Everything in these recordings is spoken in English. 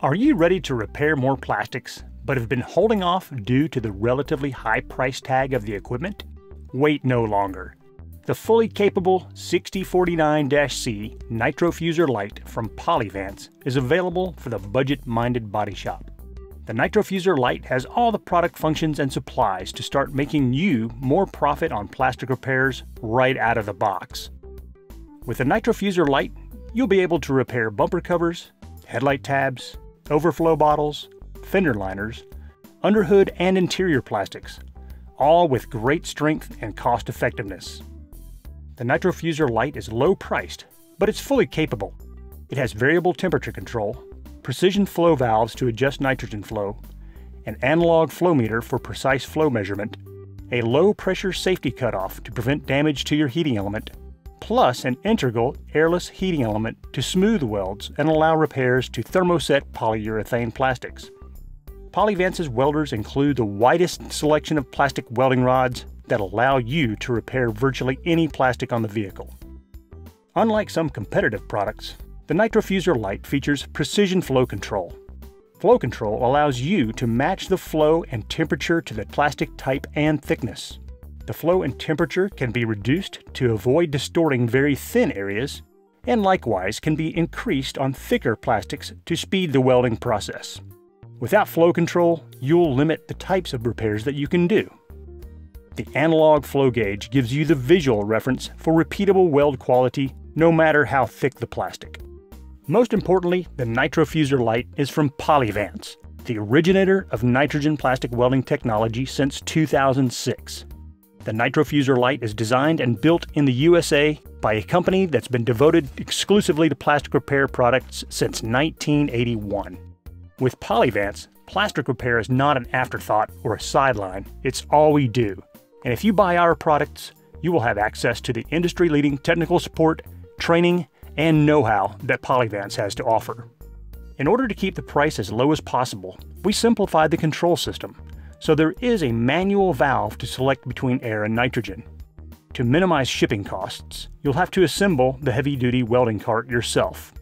Are you ready to repair more plastics, but have been holding off due to the relatively high price tag of the equipment? Wait no longer. The fully capable 6049-C Nitro Fuzer Lite from Polyvance is available for the budget-minded body shop. The Nitro Fuzer Lite has all the product functions and supplies to start making you more profit on plastic repairs right out of the box. With the Nitro Fuzer Lite, you'll be able to repair bumper covers, headlight tabs, overflow bottles, fender liners, underhood and interior plastics, all with great strength and cost effectiveness. The Nitro Fuzer Lite is low priced, but it's fully capable. It has variable temperature control, precision flow valves to adjust nitrogen flow, an analog flow meter for precise flow measurement, a low pressure safety cutoff to prevent damage to your heating element, plus an integral airless heating element to smooth welds and allow repairs to thermoset polyurethane plastics. Polyvance's welders include the widest selection of plastic welding rods that allow you to repair virtually any plastic on the vehicle. Unlike some competitive products, the Nitro Fuzer Lite features precision flow control. Flow control allows you to match the flow and temperature to the plastic type and thickness. The flow and temperature can be reduced to avoid distorting very thin areas, and likewise can be increased on thicker plastics to speed the welding process. Without flow control, you'll limit the types of repairs that you can do. The analog flow gauge gives you the visual reference for repeatable weld quality no matter how thick the plastic. Most importantly, the Nitro Fuzer Lite is from Polyvance, the originator of nitrogen plastic welding technology since 2006. The Nitro Fuzer Lite is designed and built in the USA by a company that's been devoted exclusively to plastic repair products since 1981. With Polyvance, plastic repair is not an afterthought or a sideline, it's all we do. And if you buy our products, you will have access to the industry leading technical support, training, and know how that Polyvance has to offer. In order to keep the price as low as possible, we simplified the control system so there is a manual valve to select between air and nitrogen. To minimize shipping costs, you'll have to assemble the heavy-duty welding cart yourself.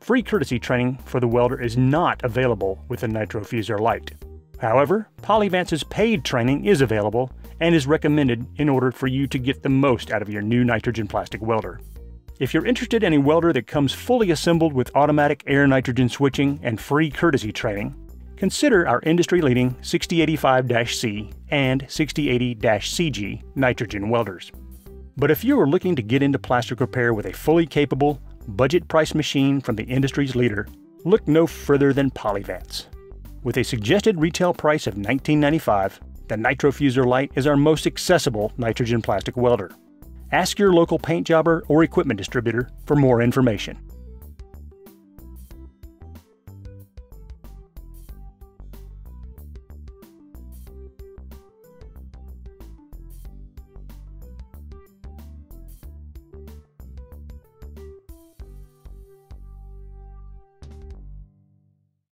Free courtesy training for the welder is not available with the Nitro Fuzer Lite. However, Polyvance's paid training is available and is recommended in order for you to get the most out of your new nitrogen plastic welder. If you're interested in a welder that comes fully assembled with automatic air nitrogen switching and free courtesy training, consider our industry-leading 6085-C and 6080-CG nitrogen welders. But if you are looking to get into plastic repair with a fully capable, budget-priced machine from the industry's leader, look no further than Polyvance. With a suggested retail price of $19.95, the Nitro Fuzer Lite is our most accessible nitrogen plastic welder. Ask your local paint jobber or equipment distributor for more information.